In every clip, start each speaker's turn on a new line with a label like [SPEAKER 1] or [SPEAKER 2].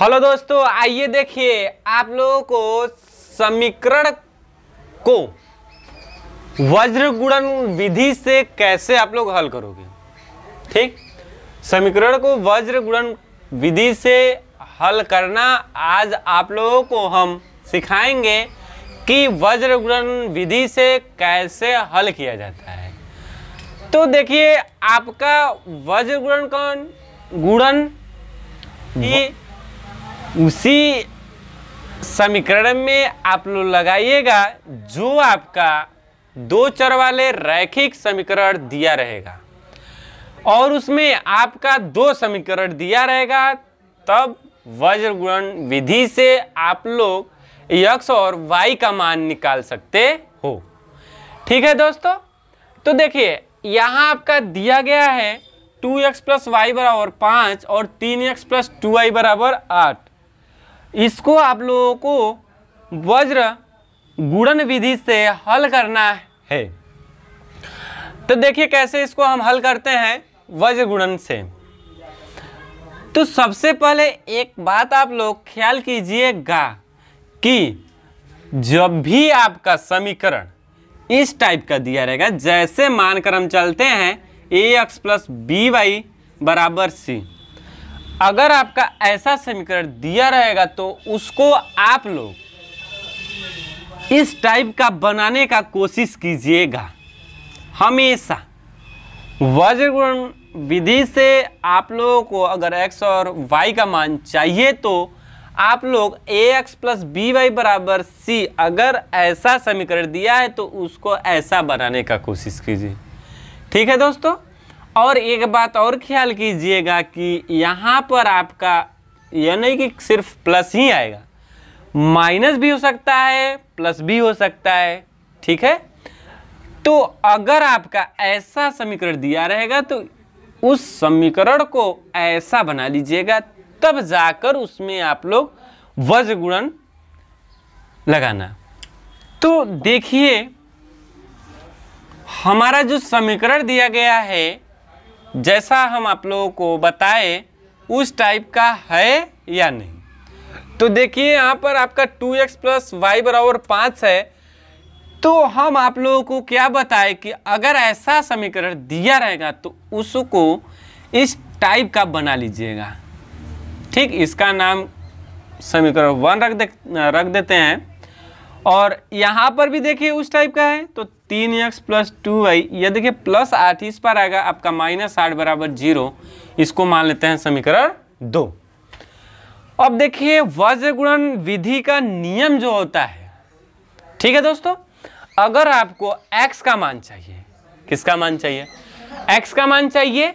[SPEAKER 1] Hello दोस्तों, आइए देखिए आप लोगों को समीकरण को वज्र गुणन विधि से कैसे आप लोग हल करोगे? ठीक? समीकरण को वज्र गुणन विधि से हल करना आज आप लोगों को हम सिखाएँगे कि वज्र गुणन विधि से कैसे हल किया जाता है। तो देखिए, आपका वज्र गुणन कौन? गुणन। उसी समीकरण में आप लोग लगाइएगा, जो आपका दो चर वाले रैखिक समीकरण दिया रहेगा। और उसमें आपका दो समीकरण दिया रहेगा, तब वज्र गुणन विधि से आप लोग यक्स और वाई का मान निकाल सकते हो। ठीक है दोस्तों? तो देखिए, यहाँ आपका दिया गया है टू एक्स प्लस वाई बराबर पाँच और तीन एक्स प्लस टू वाई बराबर आठ। इसको आप लोगों को वज्र गुणन विधि से हल करना है। तो देखिए कैसे इसको हम हल करते हैं वज्र गुणन से। तो सबसे पहले एक बात आप लोग ख्याल कीजिएगा कि जब भी आपका समीकरण इस टाइप का दिया रहेगा जैसे मानकर हम चलते हैं A X plus B Y बराबर सी। अगर आपका ऐसा समीकरण दिया रहेगा तो उसको आप लोग इस टाइप का बनाने का कोशिश कीजिएगा। हमेशा। वज्रगुण विधि से आप लोगों को अगर x और y का मान चाहिए तो आप लोग A X plus B Y बराबर सी अगर ऐसा समीकरण दिया है तो उसको ऐसा बनाने का कोशिश कीजिए। ठीक है दोस्तों? और एक बात और ख्याल कीजिएगा कि यहाँ पर आपका यह नहीं कि सिर्फ़ प्लस ही आएगा। माइनस भी हो सकता है, प्लस भी हो सकता है, ठीक है? तो अगर आपका ऐसा समीकरण दिया रहेगा तो उस समीकरण को ऐसा बना लीजिएगा, तब जाकर उसमें आप लोग वज्र गुणन लगाना। तो देखिए, हमारा जो समीकरण दिया गया है जैसा हम आप लोगों को बताए, उस टाइप का है या नहीं? तो देखिए, यहाँ पर आपका टू एक्स प्लस वाई बराबर पाँच है। तो हम आप लोगों को क्या बताएँ कि अगर ऐसा समीकरण दिया रहेगा तो उसको इस टाइप का बना लीजिएगा। ठीक, इसका नाम समीकरण वन रख दे रख देते हैं। और यहाँ पर भी देखिए, उस टाइप का है तो तीन एक्स प्लस टू वाई यह देखिए प्लस आठ इस पर आएगा, आपका माइनस आठ बराबर ज़ीरो, इसको मान लेते हैं समीकरण दो। अब देखिए वज्र गुणन विधि का नियम जो होता है, ठीक है दोस्तों? अगर आपको x का मान चाहिए, किसका मान चाहिए? x का मान चाहिए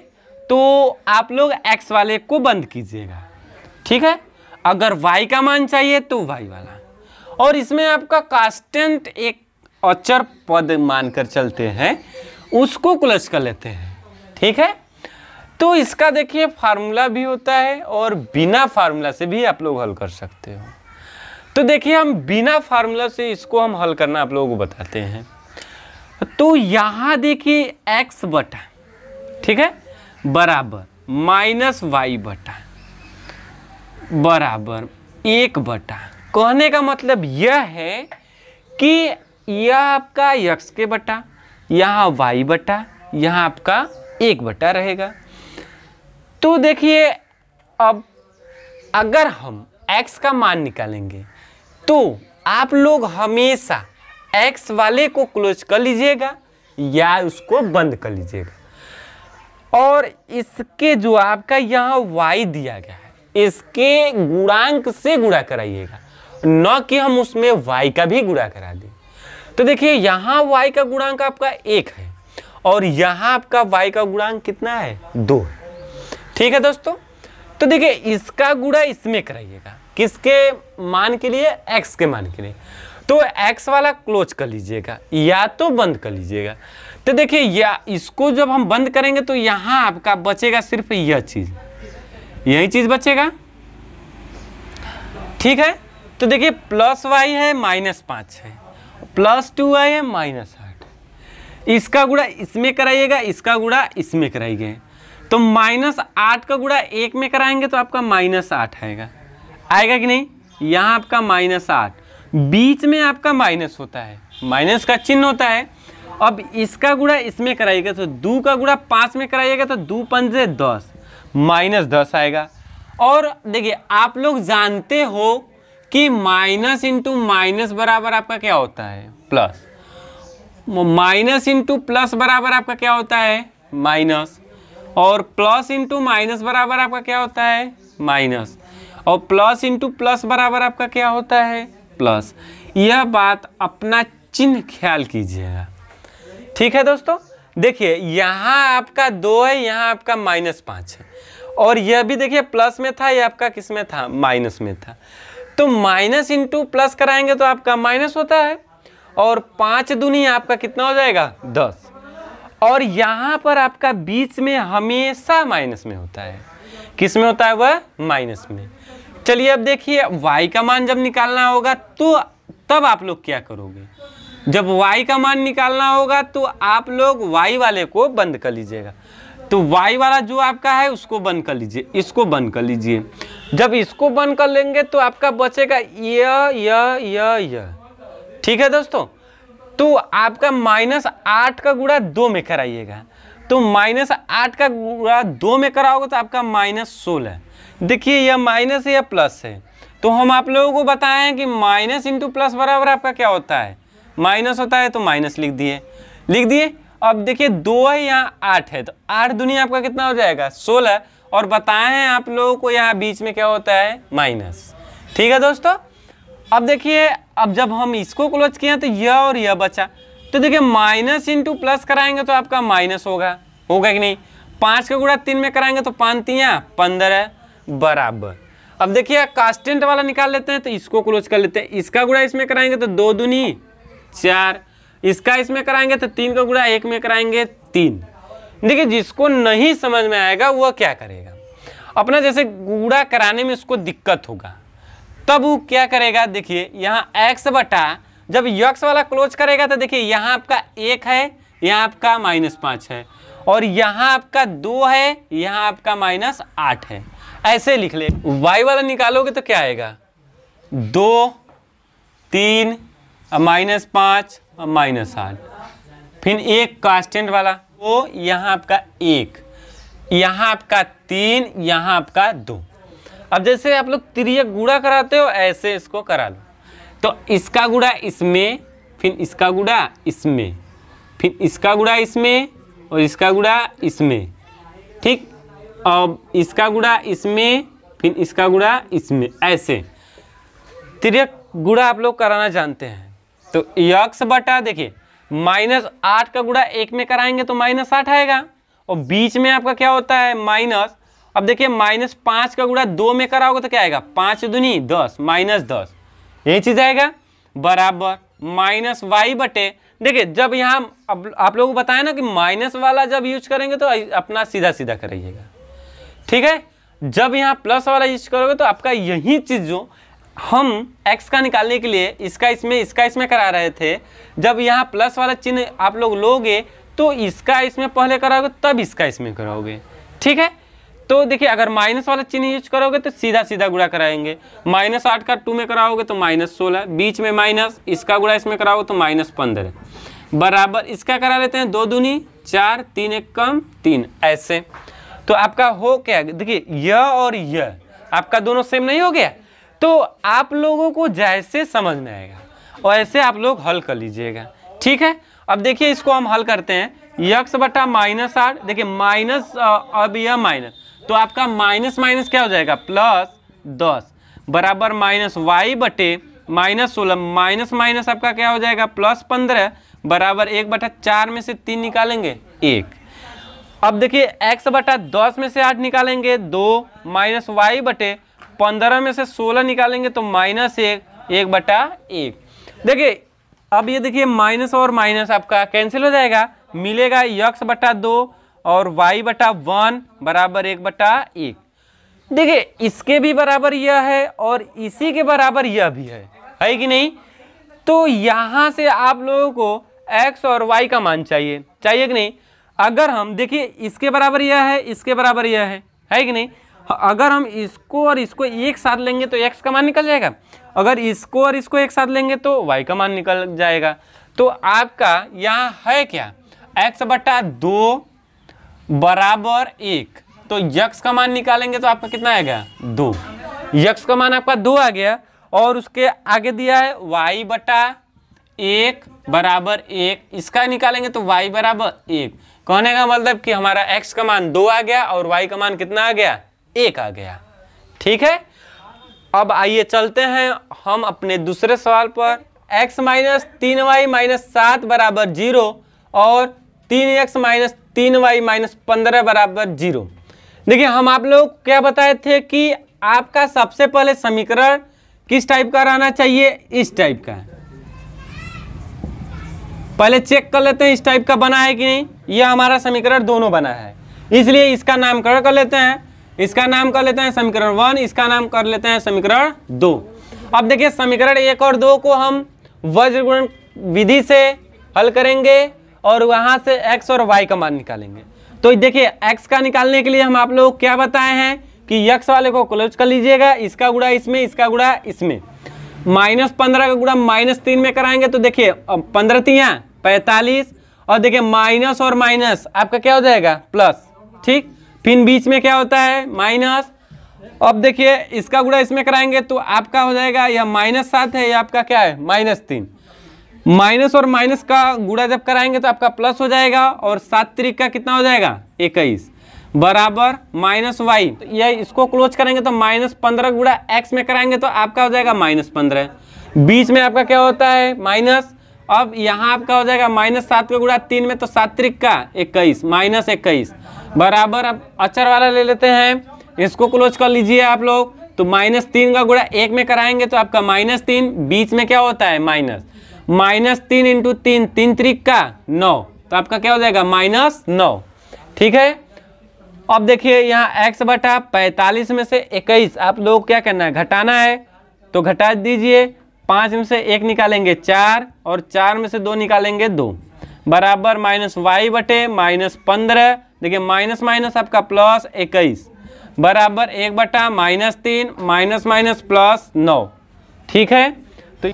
[SPEAKER 1] तो आप लोग x वाले को बंद कीजिएगा, ठीक है? अगर y का मान चाहिए तो y वाला। और इसमें आपका कांस्टेंट एक अचर पद मानकर चलते हैं, उसको क्लच कर लेते हैं। ठीक है? तो इसका देखिए फार्मूला भी होता है और बिना फार्मूला से भी आप लोग हल कर सकते हो। तो देखिए हम बिना फार्मूला से इसको हम हल करना आप लोगों को बताते हैं। तो यहाँ देखिए x बटा, ठीक है? बराबर माइनस वाई बटा, बराबर एक बटा। कहने का मतलब यह है कि यह आपका x के बटा, यहाँ वाई बटा, यहाँ आपका एक बटा रहेगा। तो देखिए, अब अगर हम x का मान निकालेंगे तो आप लोग हमेशा x वाले को क्लोज कर लीजिएगा या उसको बंद कर लीजिएगा। और इसके जो आपका यहाँ y दिया गया है, इसके गुणांक से गुणा कराइएगा। न कि हम उसमें y का भी गुणा करा दें। तो देखिए, यहाँ y का गुणांक आपका एक है और यहाँ आपका y का गुणांक कितना है? दो है। ठीक है दोस्तों? तो देखिए, इसका गुणा इसमें कराइएगा। किसके मान के लिए? x के मान के लिए। तो x वाला क्लोज कर लीजिएगा, या तो बंद कर लीजिएगा। तो देखिए, या इसको जब हम बंद करेंगे तो यहाँ आपका बचेगा सिर्फ़ यह चीज़। यही चीज़ बचेगा। ठीक है? तो देखिए, प्लस वाई है, माइनस पाँच है। प्लस टू वाई है, माइनस आठ। इसका गुणा इसमें कराइएगा, इसका गुणा इसमें कराइए। तो माइनस आठ का गुणा एक में कराएँगे तो आपका माइनस आठ आएगा। आएगा कि नहीं? यहाँ आपका माइनस आठ। बीच में आपका माइनस होता है। माइनस का चिन्ह होता है। अब इसका गुणा इसमें कराइएगा तो दो का गुणा पाँच में कराइएगा तो दो पंजे दस। माइनस दस आएगा। और देखिए, आप लोग जानते हो कि माइनस इंटू माइनस बराबर आपका क्या होता है? प्लस। माइनस इंटू प्लस बराबर आपका क्या होता है? माइनस। और प्लस इंटू माइनस बराबर आपका क्या होता है? माइनस। और प्लस इंटू प्लस बराबर आपका क्या होता है? प्लस। यह बात अपना चिन्ह ख्याल कीजिएगा। ठीक है दोस्तों? देखिए, यहाँ आपका दो है, यहाँ आपका माइनस पाँच है। और यह भी देखिए, प्लस में था यह आपका किसमें था? माइनस में था। तो माइनस इंटू प्लस कराएँगे तो आपका माइनस होता है। और पाँच दूनी आपका कितना हो जाएगा? दस। और यहाँ पर आपका बीच में हमेशा माइनस में होता है। किसमें होता है वह? माइनस में। चलिए अब देखिए, y का मान जब निकालना होगा तो तब आप लोग क्या करोगे? जब y का मान निकालना होगा तो आप लोग y वाले को बंद कर लीजिएगा। तो y वाला जो आपका है, उसको बंद कर लीजिए। इसको बंद कर लीजिए। जब इसको बंद कर लेंगे तो आपका बचेगा यह ठीक है दोस्तों? तो आपका माइनस आठ का गुणा दो में कराइएगा। तो माइनस आठ का गुणा दो में कराओगे तो आपका माइनस सोलह देखिए, यह माइनस है या प्लस है। तो हम आप लोगों को बताएँ कि माइनस इंटू प्लस बराबर आपका क्या होता है? माइनस होता है तो माइनस लिख दिए। लिख दिए? अब देखिए दो है यहाँ आठ है तो आठ दुनिया आपका कितना हो जाएगा? सोलह। और बताए आप लोगों को यहाँ बीच में क्या होता है? माइनस। ठीक है दोस्तों? अब देखिए, अब जब हम इसको क्लोज किए तो यह और यह बचा। तो देखिए, माइनस इंटू प्लस कराएँगे तो आपका माइनस होगा। होगा कि नहीं? पाँच का गुणा तीन में कराएँगे तो पाँच तियाँ पंद्रह बराबर। अब देखिए, कास्टेंट वाला निकाल लेते हैं तो इसको क्लोज कर लेते हैं। इसका गुणा इसमें कराएँगे तो दो दूनी चार। इसका इसमें कराएँगे तो तीन का गुणा एक में कराएँगे तीन। देखिए, जिसको नहीं समझ में आएगा, वह क्या करेगा? अपना जैसे गुड़ा कराने में उसको दिक्कत होगा, तब वो क्या करेगा? देखिए, यहाँ एक्स बटा, जब यक्स वाला क्लोज करेगा तो देखिए, यहाँ आपका एक है, यहाँ आपका माइनस पाँच है, और यहाँ आपका दो है, यहाँ आपका माइनस आठ है। ऐसे लिख ले। वाई वाला निकालोगे तो क्या आएगा? दो, तीन माइनस पाँच और माइनस आठ। फिर एक कांस्टेंट वाला, वो यहाँ आपका एक, यहाँ आपका तीन, यहाँ आपका दो। अब जैसे आप लोग त्रियक गुड़ा कराते हो, ऐसे इसको करा लो। तो इसका गुड़ा इसमें, फिर इसका गुड़ा इसमें, फिर इसका गुड़ा इसमें और इसका गुड़ा इसमें। ठीक? अब इसका गुड़ा इसमें, फिर इसका गुड़ा इसमें, ऐसे। त्रियक गुड़ा आप लोग कराना जानते हैं। तो यक्स बटा देखिए, माइनस आठ का गुड़ा एक में कराएँगे तो माइनस आठ आएगा। और बीच में आपका क्या होता है? माइनस, अब देखिए माइनस पाँच का गुड़ा दो में कराओगे तो क्या आएगा? पाँच दुनी दस, माइनस दस। यही चीज़ आएगा। बराबर, माइनस वाई बटे, देखिए जब यहाँ अब आप लोगों को बताया ना कि माइनस वाला जब यूज़ करेंगे तो अपना सीधा सीधा कराइएगा ठीक है? जब यहाँ प्लस वाला यूज़ करोगे तो आपका यही चीज़ जो हम x का निकालने के लिए इसका इसमें इसका इसमें करा रहे थे। जब यहाँ प्लस वाला चिन्ह आप लोग लोगे तो इसका इसमें पहले कराओगे, तब इसका इसमें कराओगे। ठीक है? तो देखिए, अगर माइनस वाला चिन्ह यूज़ करोगे तो सीधा सीधा गुड़ा कराएँगे। माइनस आठ का टू में कराओगे तो माइनस सोलह। बीच में माइनस इसका गुड़ा इसमें कराओगे तो माइनस पंद्रह। बराबर इसका करा लेते हैं दो दूनी, चार, तीन एक कम तीन। ऐसे। तो आपका हो क्या? देखिए यह और यह आपका दोनों सेम नहीं हो गया? तो आप लोगों को जैसे समझ में आएगा और ऐसे आप लोग हल कर लीजिएगा। ठीक है? अब देखिए इसको हम हल करते हैं। यक्स बटा माइनस आठ देखिए माइनस अब यह माइनस। तो आपका माइनस माइनस क्या हो जाएगा? प्लस दस। बराबर माइनस वाई बटे माइनस सोलह। माइनस माइनस आपका क्या हो जाएगा? प्लस पंद्रह। बराबर एक बटा चार में से तीन निकालेंगे। एक। अब देखिए x बटा दस में से आठ निकालेंगे। दो माइनस वाई बटे पंद्रह में से सोलह निकालेंगे तो माइनस एक एक बटा एक। देखिए, अब ये देखिए माइनस और माइनस आपका कैंसिल हो जाएगा। मिलेगा यक्स बटा दो और वाई बटा वन बराबर एक बटा एक। देखिए, इसके भी बराबर यह है और इसी के बराबर यह भी है। है कि नहीं? तो यहाँ से आप लोगों को x और y का मान चाहिए। चाहिए कि नहीं? अगर हम देखिए, इसके बराबर यह है, इसके बराबर यह है। है कि नहीं? अगर हम इसको और इसको एक साथ लेंगे तो एक्स का मान निकल जाएगा। अगर इसको और इसको एक साथ लेंगे तो वाई का मान निकल जाएगा। तो आपका यहाँ है क्या? एक्स बटा दो बराबर एक। तो यक्स का मान निकालेंगे तो आपका कितना आएगा? दो। यक्स का मान आपका दो आ गया और उसके आगे दिया है वाई बटा एक बराबर एक। इसका निकालेंगे तो वाई बराबर एक। कहने का मतलब कि हमारा एक्स का मान दो आ गया और वाई का मान कितना आ गया? एक आ गया। ठीक है? अब आइए चलते हैं हम अपने दूसरे सवाल पर। X माइनस तीन वाई माइनस सात बराबर ज़ीरो और तीन एक्स माइनस तीन वाई माइनस पंद्रह बराबर ज़ीरो। देखिए, हम आप लोग क्या बताए थे कि आपका सबसे पहले समीकरण किस टाइप का रहना चाहिए? इस टाइप का। पहले चेक कर लेते हैं इस टाइप का बना है कि नहीं। यह हमारा समीकरण दोनों बना है। इसलिए इसका नामकरण कर लेते हैं। इसका नाम कर लेते हैं समीकरण वन, इसका नाम कर लेते हैं समीकरण दो। अब देखिए, समीकरण एक और दो को हम वज्र गुण विधि से हल करेंगे और वहाँ से x और y का मान निकालेंगे। तो देखिए, x का निकालने के लिए हम आप लोग क्या बताए हैं कि x वाले को क्लोज कर लीजिएगा, इसका गुड़ा इसमें, इसका गुड़ा इसमें। माइनस पंद्रह का गुड़ा माइनस तीन में कराएँगे तो देखिए पंद्रह तिया, पैंतालीस, और देखिए माइनस और माइनस, आपका क्या हो जाएगा, प्लस, ठीक? फिर बीच में क्या होता है? माइनस। अब देखिए, इसका गुड़ा इसमें कराएँगे तो आपका हो जाएगा यह माइनस सात है, यह आपका क्या है? माइनस तीन। माइनस और माइनस का गुड़ा जब कराएँगे तो आपका प्लस हो जाएगा और सात तरीक का कितना हो जाएगा? इक्कीस। बराबर माइनस वाई। तो यह इसको क्लोज करेंगे तो माइनस पंद्रह गुड़ा एक्स में कराएँगे तो आपका हो जाएगा माइनस पंद्रह। बीच में आपका क्या होता है? माइनस। अब यहाँ आपका हो जाएगा माइनस सात का गुड़ा तीन में तो सात तरीक का इक्कीस, माइनस इक्कीस। बराबर, अब अचर वाला ले लेते हैं। इसको क्लोज कर लीजिए आप लोग। तो माइनस तीन का गुड़ा एक में कराएँगे तो आपका माइनस तीन, बीच में क्या होता है? माइनस माइनस तीन इंटू तीन तीन त्रिक का नौ। तो आपका क्या हो जाएगा? माइनस नौ। ठीक है? अब देखिए यहाँ x बटा पैंतालीस में से इक्कीस, आप लोग क्या करना है? घटाना है। तो घटा दीजिए। पाँच में से एक निकालेंगे चार और चार में से दो निकालेंगे दो। बराबर माइनस वाई बटे माइनस पंद्रह। देखिए, माइनस माइनस आपका प्लस इक्कीस, बराबर एक बटा माइनस तीन, माइनस माइनस प्लस नौ। ठीक है? तो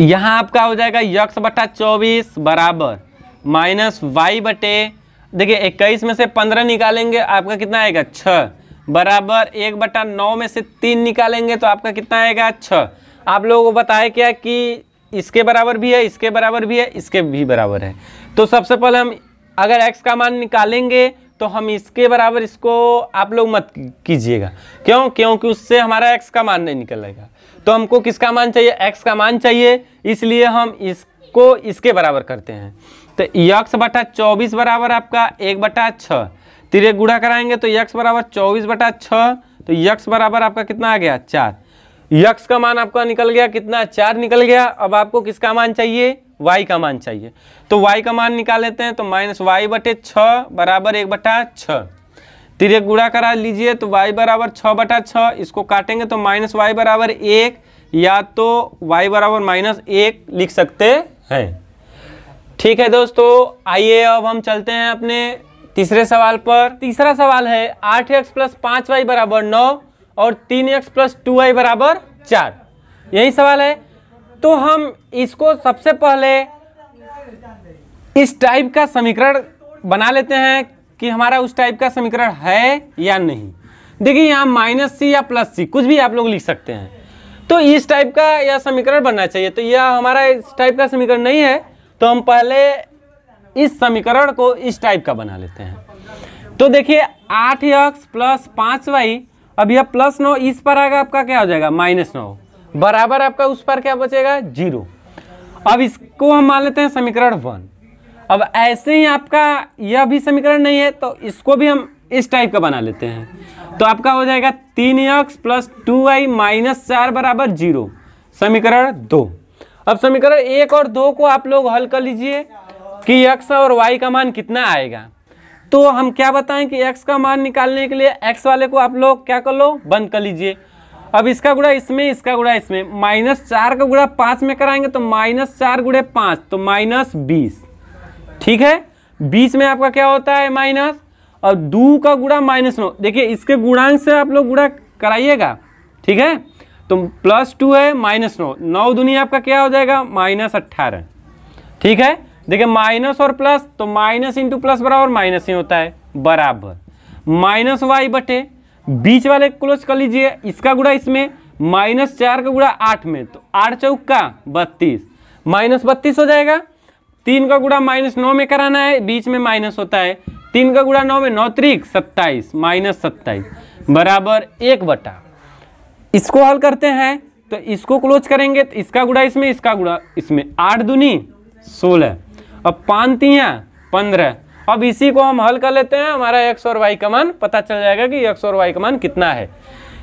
[SPEAKER 1] यहाँ आपका हो जाएगा यक्स बटा चौबीस बराबर माइनस वाई बटे, देखिए, इक्कीस में से पंद्रह निकालेंगे, आपका कितना आएगा छः बराबर एक बटा नौ में से तीन निकालेंगे तो आपका कितना आएगा छः आप लोगों को बताया क्या कि इसके बराबर भी है, इसके बराबर भी है, इसके भी बराबर है। तो सबसे पहले हम अगर x का मान निकालेंगे तो हम इसके बराबर इसको आप लोग मत कीजिएगा। क्यों? क्योंकि उससे हमारा x का मान नहीं निकलेगा। तो हमको किसका मान चाहिए? x का मान चाहिए, इसलिए हम इसको, इसके बराबर करते हैं। तो यक्स बटा चौबीस बराबर आपका एक बटा छः। तिरे गुड़ा कराएँगे तो यक्स बराबर चौबीस बटा छः तो यक्स बराबर आपका कितना आ गया? चार। यक्स का मान आपका निकल गया, कितना? चार निकल गया। अब आपको किसका मान चाहिए? वाई का मान चाहिए। तो वाई का मान निकाल लेते हैं तो माइनस वाई बटे छः बराबर एक बटा छः तिरक गुड़ा करा लीजिए तो वाई बराबर छः बटा छः इसको काटेंगे तो माइनस वाई बराबर एक, या तो वाई बराबर माइनस एक लिख सकते हैं। ठीक है दोस्तों, आइए अब हम चलते हैं अपने तीसरे सवाल पर। तीसरा सवाल है, आठ एक्स प्लस पाँच वाई बराबर नौ और तीन एक्स प्लस टू वाई बराबर चार। यही सवाल है तो हम इसको सबसे पहले इस टाइप का समीकरण बना लेते हैं कि हमारा उस टाइप का समीकरण है या नहीं। देखिए, यहाँ माइनस सी या प्लस सी कुछ भी आप लोग लिख सकते हैं। तो इस टाइप का यह समीकरण बनना चाहिए। तो यह हमारा इस टाइप का समीकरण नहीं है तो हम पहले इस समीकरण को इस टाइप का बना लेते हैं। तो देखिए, आठ एक्स प्लस पाँच वाई अब यह प्लस नौ, इस पर आएगा, आपका क्या हो जाएगा? माइनस नौ। बराबर आपका उस पर क्या बचेगा? ज़ीरो। अब इसको हम मान लेते हैं समीकरण वन। अब ऐसे ही आपका यह भी समीकरण नहीं है तो इसको भी हम इस टाइप का बना लेते हैं। तो आपका हो जाएगा तीन X plus two Y minus चार बराबर ज़ीरो। समीकरण दो। अब समीकरण एक और दो को आप लोग हल कर लीजिए कि एक्स और वाई का मान कितना आएगा। तो हम क्या बताएँ कि एक्स का मान निकालने के लिए एक्स वाले को आप लोग क्या कर लो? बंद कर लीजिए। अब इसका गुड़ा इसमें, इसका गुड़ा इसमें। माइनस चार का गुड़ा पाँच में कराएँगे तो माइनस चार गुड़े पाँच तो माइनस बीस। ठीक है? बीस में आपका क्या होता है माइनस? और दो का गुणा माइनस नौ। देखिए, इसके गुणांक से आप लोग गुणा कराइएगा। ठीक है? तो प्लस टू है माइनस नौ। नौ दुनिया आपका क्या हो जाएगा? माइनस अट्ठारह। ठीक है? देखिए, माइनस और प्लस तो माइनस इंटू प्लस बराबर माइनस ही होता है। बराबर। माइनस वाई बटे बीच वाले क्लोज कर लीजिए, इसका गुड़ा इसमें, माइनस चार का गुड़ा आठ में तो आठ चौक का बत्तीस। माइनस बत्तीस हो जाएगा, तीन का गुड़ा माइनस नौ में कराना है, बीच में माइनस होता है, तीन का गुड़ा नौ में नौ त्रिक, सत्ताईस, माइनस सत्ताईस, बराबर एक बटा। इसको हल करते हैं तो इसको क्लोज करेंगे तो इसका गुड़ा इसमें, इसका गुड़ा इसमें, आठ दूनी सोलह, अब पान तियाँ, पंद्रह अब इसी को हम हल कर लेते हैं। हमारा एक्स और वाई का मान, पता चल जाएगा कि एक्स और वाई का मान कितना है।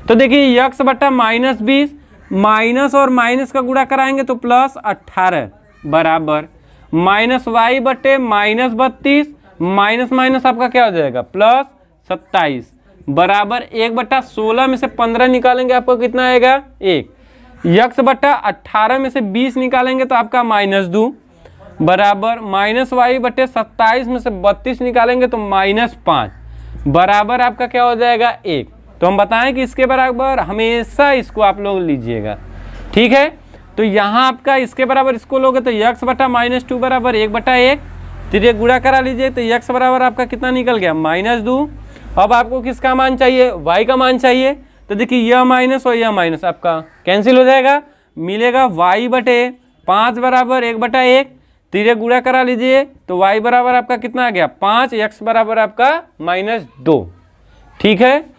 [SPEAKER 1] तो देखिए यक्स बटा माइनस बीस, माइनस और माइनस का गुणा कराएँगे तो प्लस अट्ठारह बराबर। माइनस वाई बटे माइनस बत्तीस, माइनस माइनस आपका क्या हो जाएगा? प्लस सत्ताईस बराबर एक बट्टा सोलह में से पंद्रह निकालेंगे आपको कितना आएगा? एक। यक्स बट्टा अट्ठारह में से बीस निकालेंगे तो आपका माइनस दो। बराबर माइनस वाई बटे सत्ताईस में से बत्तीस निकालेंगे तो माइनस पाँच। बराबर आपका क्या हो जाएगा? एक। तो हम बताएँ कि इसके बराबर हमेशा इसको आप लोग लीजिएगा। ठीक है? तो यहाँ आपका इसके बराबर इसको लोगे तो यक्स बटा माइनस टू बराबर एक बटा एक। फिर ये गुणा करा लीजिए तो यक्स बराबर आपका कितना निकल गया? माइनस दो। अब आपको किसका मान चाहिए? वाई का मान चाहिए। तो देखिए, यह माइनस और यह माइनस आपका कैंसिल हो जाएगा। मिलेगा वाई बटे पाँच बराबर एक बटा एक। तीरे गुड़ा करा लीजिए तो y बराबर आपका कितना आ गया? पाँच एक्स बराबर आपका माइनस दो। ठीक है?